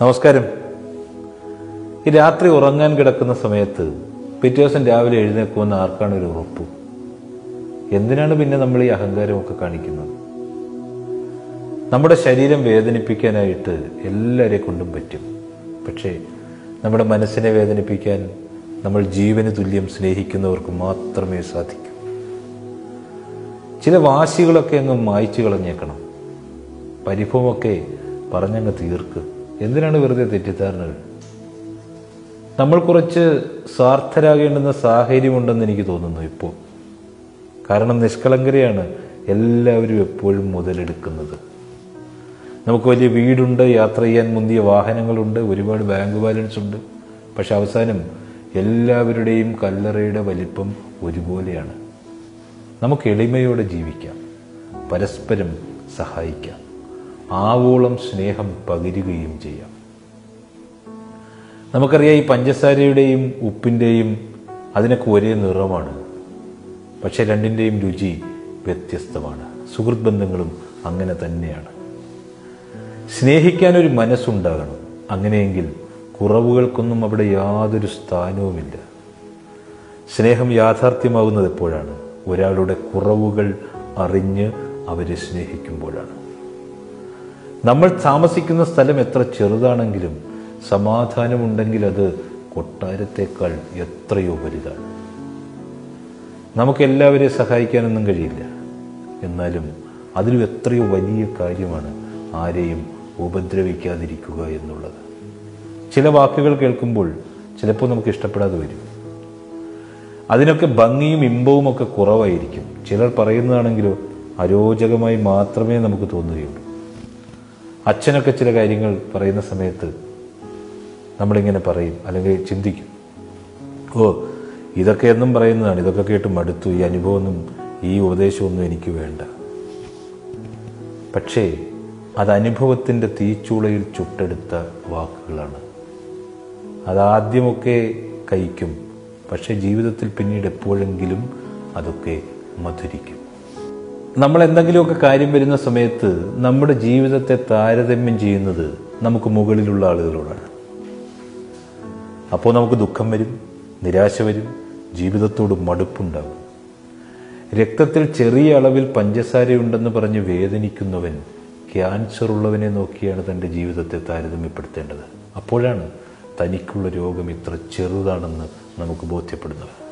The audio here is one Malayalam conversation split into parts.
നമസ്കാരം. ഈ രാത്രി ഉറങ്ങാൻ കിടക്കുന്ന സമയത്ത് പിറ്റേ ദിവസം രാവിലെ എഴുന്നേക്കുമെന്ന് ആർക്കാണ് ഒരു ഉറപ്പ്? എന്തിനാണ് പിന്നെ നമ്മൾ ഈ അഹങ്കാരമൊക്കെ കാണിക്കുന്നത്? നമ്മുടെ ശരീരം വേദനിപ്പിക്കാനായിട്ട് എല്ലാവരെ കൊണ്ടും പറ്റും. പക്ഷേ നമ്മുടെ മനസ്സിനെ വേദനിപ്പിക്കാൻ നമ്മൾ ജീവന് തുല്യം സ്നേഹിക്കുന്നവർക്ക് മാത്രമേ സാധിക്കൂ. ചില വാശികളൊക്കെ അങ്ങ് മായ്ച്ചു കളഞ്ഞേക്കണം. പരിഭവമൊക്കെ പറഞ്ഞങ്ങ് തീർക്ക്. എന്തിനാണ് വെറുതെ തെറ്റിദ്ധാരണകൾ? നമ്മൾ കുറച്ച് സ്വാർത്ഥരാകേണ്ടുന്ന സാഹചര്യമുണ്ടെന്ന് എനിക്ക് തോന്നുന്നു ഇപ്പോൾ. കാരണം നിഷ്കളങ്കരയാണ് എല്ലാവരും എപ്പോഴും മുതലെടുക്കുന്നത്. നമുക്ക് വലിയ വീടുണ്ട് യാത്ര ചെയ്യാൻ മുന്തിയ വാഹനങ്ങളുണ്ട് ഒരുപാട് ബാങ്ക് ബാലൻസ് ഉണ്ട്. പക്ഷെ അവസാനം എല്ലാവരുടെയും കല്ലറയുടെ വലിപ്പം ഒരുപോലെയാണ്. നമുക്ക് എളിമയോടെ ജീവിക്കാം. പരസ്പരം സഹായിക്കാം. ആവോളം സ്നേഹം പകരുകയും ചെയ്യാം. നമുക്കറിയാം ഈ പഞ്ചസാരയുടെയും ഉപ്പിന്റെയും അതിനൊക്കെ ഒരേ നിറമാണ്. പക്ഷെ രണ്ടിന്റെയും രുചി വ്യത്യസ്തമാണ്. സുഹൃത് ബന്ധങ്ങളും അങ്ങനെ തന്നെയാണ്. സ്നേഹിക്കാൻ ഒരു മനസ്സുണ്ടാകണം. അങ്ങനെയെങ്കിൽ കുറവുകൾക്കൊന്നും അവിടെ യാതൊരു സ്ഥാനവുമില്ല. സ്നേഹം യാഥാർത്ഥ്യമാകുന്നത് എപ്പോഴാണ്? ഒരാളുടെ കുറവുകൾ അറിഞ്ഞ് അവരെ സ്നേഹിക്കുമ്പോഴാണ്. നമ്മൾ താമസിക്കുന്ന സ്ഥലം എത്ര ചെറുതാണെങ്കിലും സമാധാനമുണ്ടെങ്കിൽ അത് കൊട്ടാരത്തേക്കാൾ എത്രയോ വലുതാണ്. നമുക്ക് എല്ലാവരെയും സഹായിക്കാനൊന്നും കഴിയില്ല. എന്നാലും അതിലും എത്രയോ വലിയ കാര്യമാണ് ആരെയും ഉപദ്രവിക്കാതിരിക്കുക എന്നുള്ളത്. ചില വാക്കുകൾ കേൾക്കുമ്പോൾ ചിലപ്പോൾ നമുക്ക് ഇഷ്ടപ്പെടാതെ വരും. അതിനൊക്കെ ഭംഗിയും ഇമ്പവും ഒക്കെ കുറവായിരിക്കും. ചിലർ പറയുന്നതാണെങ്കിലോ അരോചകമായി മാത്രമേ നമുക്ക് തോന്നുകയുള്ളൂ. അച്ഛനൊക്കെ ചില കാര്യങ്ങൾ പറയുന്ന സമയത്ത് നമ്മളിങ്ങനെ പറയും അല്ലെങ്കിൽ ചിന്തിക്കും. ഓ ഇതൊക്കെ എന്നും പറയുന്നതാണ്. ഇതൊക്കെ കേട്ട് മടുത്തു. ഈ അനുഭവമൊന്നും ഈ ഉപദേശമൊന്നും എനിക്ക് വേണ്ട. പക്ഷേ അത് അനുഭവത്തിന്റെ തീച്ചൂളയിൽ ചുട്ടെടുത്ത വാക്കുകളാണ്. അതാദ്യമൊക്കെ കഴിക്കും. പക്ഷേ ജീവിതത്തിൽ പിന്നീട് എപ്പോഴെങ്കിലും അതൊക്കെ മധുരിക്കും. നമ്മൾ എന്തെങ്കിലുമൊക്കെ കാര്യം വരുന്ന സമയത്ത് നമ്മുടെ ജീവിതത്തെ താരതമ്യം ചെയ്യുന്നത് നമുക്ക് മുകളിലുള്ള ആളുകളോടാണ്. അപ്പോൾ നമുക്ക് ദുഃഖം വരും നിരാശ വരും ജീവിതത്തോട് മടുപ്പുണ്ടാകും. രക്തത്തിൽ ചെറിയ അളവിൽ പഞ്ചസാരയുണ്ടെന്ന് പറഞ്ഞ് വേദനിക്കുന്നവൻ ക്യാൻസർ ഉള്ളവനെ നോക്കിയാണ് തന്റെ ജീവിതത്തെ താരതമ്യപ്പെടുത്തേണ്ടത്. അപ്പോഴാണ് തനിക്കുള്ള രോഗം ഇത്ര ചെറുതാണെന്ന് നമുക്ക് ബോധ്യപ്പെടുന്നത്.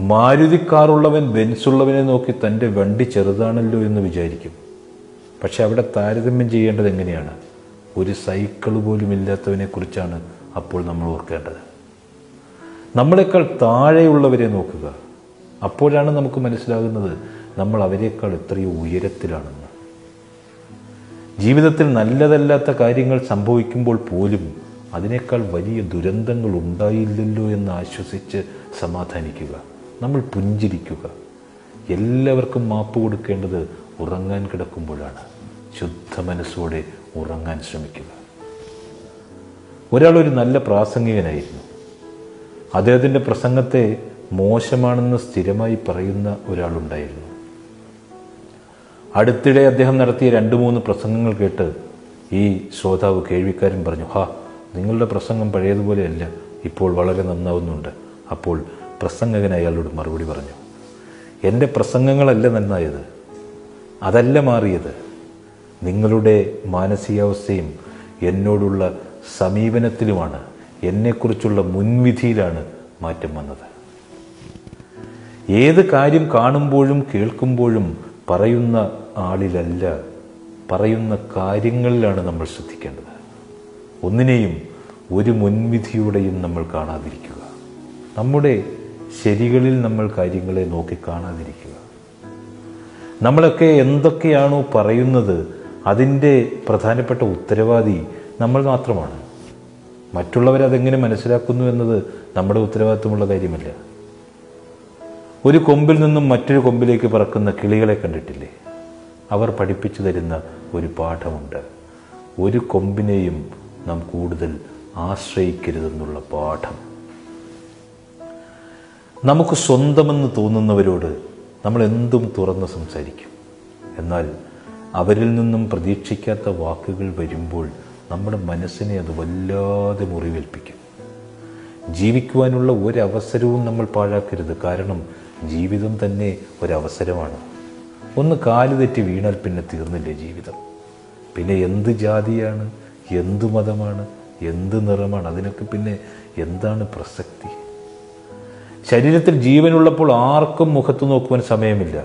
മാരുതിക്കാറുള്ളവൻ ബെൻസുള്ളവനെ നോക്കി തന്റെ വണ്ടി ചെറുതാണല്ലോ എന്ന് വിചാരിക്കും. പക്ഷെ അവിടെ താരതമ്യം ചെയ്യേണ്ടത് എങ്ങനെയാണ്? ഒരു സൈക്കിൾ പോലും ഇല്ലാത്തവനെ കുറിച്ചാണ് അപ്പോൾ നമ്മൾ ഓർക്കേണ്ടത്. നമ്മളെക്കാൾ താഴെയുള്ളവരെ നോക്കുക. അപ്പോഴാണ് നമുക്ക് മനസ്സിലാകുന്നത് നമ്മൾ അവരെക്കാൾ എത്രയോ ഉയരത്തിലാണെന്ന്. ജീവിതത്തിൽ നല്ലതല്ലാത്ത കാര്യങ്ങൾ സംഭവിക്കുമ്പോൾ പോലും അതിനേക്കാൾ വലിയ ദുരന്തങ്ങൾ ഉണ്ടായില്ലല്ലോ എന്ന് ആശ്വസിച്ച് സമാധാനിക്കുക. നമ്മൾ പുഞ്ചിരിക്കുക. എല്ലാവർക്കും മാപ്പ് കൊടുക്കേണ്ടത് ഉറങ്ങാൻ കിടക്കുമ്പോഴാണ്. ശുദ്ധ മനസ്സോടെ ഉറങ്ങാൻ ശ്രമിക്കുക. ഒരാൾ ഒരു നല്ല പ്രാസംഗികനായിരുന്നു. അദ്ദേഹത്തിന്റെ പ്രസംഗത്തെ മോശമാണെന്ന് സ്ഥിരമായി പറയുന്ന ഒരാളുണ്ടായിരുന്നു. അടുത്തിടെ അദ്ദേഹം നടത്തിയ രണ്ട് മൂന്ന് പ്രസംഗങ്ങൾ കേട്ട് ഈ ശ്രോതാവ് കേൾവിക്കാരൻ പറഞ്ഞു ഹാ നിങ്ങളുടെ പ്രസംഗം പഴയതുപോലെയല്ല. ഇപ്പോൾ വളരെ നന്നാവുന്നുണ്ട്. അപ്പോൾ പ്രസംഗകൻ അയാളോട് മറുപടി പറഞ്ഞു. എന്റെ പ്രസംഗങ്ങളല്ല നന്നായത്. അതല്ല മാറിയത്. നിങ്ങളുടെ മാനസികാവസ്ഥയും എന്നോടുള്ള സമീപനത്തിലുമാണ് എന്നെക്കുറിച്ചുള്ള മുൻവിധിയിലാണ് മാറ്റം വന്നത്. ഏത് കാര്യം കാണുമ്പോഴും കേൾക്കുമ്പോഴും പറയുന്ന ആളിലല്ല പറയുന്ന കാര്യങ്ങളിലാണ് നമ്മൾ ശ്രദ്ധിക്കേണ്ടത്. ഒന്നിനെയും ഒരു മുൻവിധിയോടെയും നമ്മൾ കാണാതിരിക്കുക. നമ്മുടെ ശരികളിൽ നമ്മൾ കാര്യങ്ങളെ നോക്കിക്കാണാതിരിക്കുക. നമ്മളൊക്കെ എന്തൊക്കെയാണോ പറയുന്നത് അതിന്റെ പ്രധാനപ്പെട്ട ഉത്തരവാദി നമ്മൾ മാത്രമാണ്. മറ്റുള്ളവരതെങ്ങനെ മനസ്സിലാക്കുന്നു എന്നത് നമ്മുടെ ഉത്തരവാദിത്വമുള്ള കാര്യമല്ല. ഒരു കൊമ്പിൽ നിന്നും മറ്റൊരു കൊമ്പിലേക്ക് പറക്കുന്ന കിളികളെ കണ്ടിട്ടില്ലേ? അവർ പഠിപ്പിച്ചു തരുന്ന ഒരു പാഠമുണ്ട്. ഒരു കൊമ്പിനെയും നാം കൂടുതൽ ആശ്രയിക്കരുതെന്നുള്ള പാഠം. നമുക്ക് സ്വന്തമെന്ന് തോന്നുന്നവരോട് നമ്മൾ എന്തും തുറന്ന് സംസാരിക്കും. എന്നാൽ അവരിൽ നിന്നും പ്രതീക്ഷിക്കാത്ത വാക്കുകൾ വരുമ്പോൾ നമ്മുടെ മനസ്സിനെ അത് വല്ലാതെ മുറിവേൽപ്പിക്കും. ജീവിക്കുവാനുള്ള ഒരവസരവും നമ്മൾ പാഴാക്കരുത്. കാരണം ജീവിതം തന്നെ ഒരവസരമാണ്. ഒന്ന് കാൽ തെറ്റി വീണാൽ പിന്നെ തീർന്നില്ലേ ജീവിതം? പിന്നെ എന്ത് ജാതിയാണ്? എന്ത് മതമാണ്? എന്ത് നിറമാണ്? അതിനൊക്കെ പിന്നെ എന്താണ് പ്രസക്തി? ശരീരത്തിൽ ജീവനുള്ളപ്പോൾ ആർക്കും മുഖത്ത് നോക്കുവാൻ സമയമില്ല.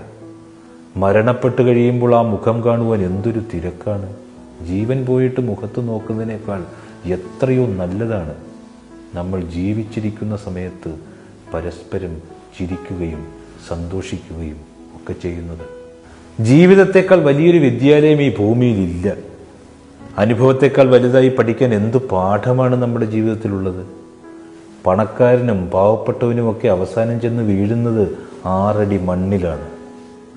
മരണപ്പെട്ട് കഴിയുമ്പോൾ ആ മുഖം കാണുവാൻ എന്തൊരു തിരക്കാണ്. ജീവൻ പോയിട്ട് മുഖത്ത് നോക്കുന്നതിനേക്കാൾ എത്രയോ നല്ലതാണ്. നമ്മൾ ജീവിച്ചിരിക്കുന്ന സമയത്ത് പരസ്പരം ചിരിക്കുകയും സന്തോഷിക്കുകയും ഒക്കെ ചെയ്യുന്നത്. ജീവിതത്തെക്കാൾ വലിയൊരു വിദ്യാലയം ഈ ഭൂമിയിലില്ല. അനുഭവത്തെക്കാൾ വലുതായി പഠിക്കാൻ എന്ത് പാഠമാണ് നമ്മുടെ ജീവിതത്തിലുള്ളത്? പണക്കാരനും പാവപ്പെട്ടവനുമൊക്കെ അവസാനം ചെന്ന് വീഴുന്നത് ആറടി മണ്ണിലാണ്.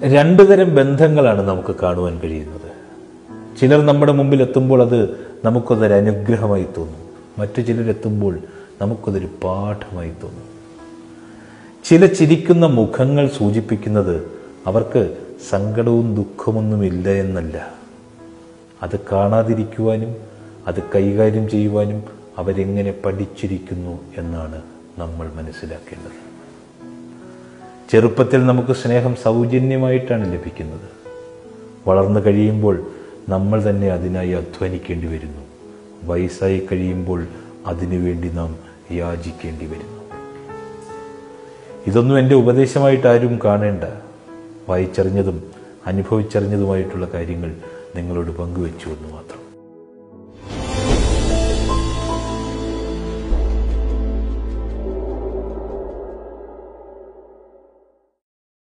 രണ്ടു തരം ബന്ധങ്ങളാണ് നമുക്ക് കാണുവാൻ കഴിയുന്നത്. ചിലർ നമ്മുടെ മുമ്പിൽ എത്തുമ്പോൾ അത് നമുക്കതൊരു അനുഗ്രഹമായി തോന്നും. മറ്റു ചിലരെത്തുമ്പോൾ നമുക്കതൊരു പാഠമായി തോന്നും. ചില ചിരിക്കുന്ന മുഖങ്ങൾ സൂചിപ്പിക്കുന്നത് അവർക്ക് സങ്കടവും ദുഃഖമൊന്നുമില്ല എന്നല്ല. അത് കാണാതിരിക്കുവാനും അത് കൈകാര്യം ചെയ്യുവാനും അവരെങ്ങനെ പഠിച്ചിരിക്കുന്നു എന്നാണ് നമ്മൾ മനസ്സിലാക്കേണ്ടത്. ചെറുപ്പത്തിൽ നമുക്ക് സ്നേഹം സൗജന്യമായിട്ടാണ് ലഭിക്കുന്നത്. വളർന്നു കഴിയുമ്പോൾ നമ്മൾ തന്നെ അതിനായി അധ്വാനിക്കേണ്ടി വരുന്നു. വയസ്സായി കഴിയുമ്പോൾ അതിനുവേണ്ടി നാം യാചിക്കേണ്ടി വരുന്നു. ഇതൊന്നും എന്റെ ഉപദേശമായിട്ട് ആരും കാണേണ്ട. വായിച്ചറിഞ്ഞതും അനുഭവിച്ചറിഞ്ഞതുമായിട്ടുള്ള കാര്യങ്ങൾ നിങ്ങളോട് പങ്കുവെച്ചു എന്ന് മാത്രം.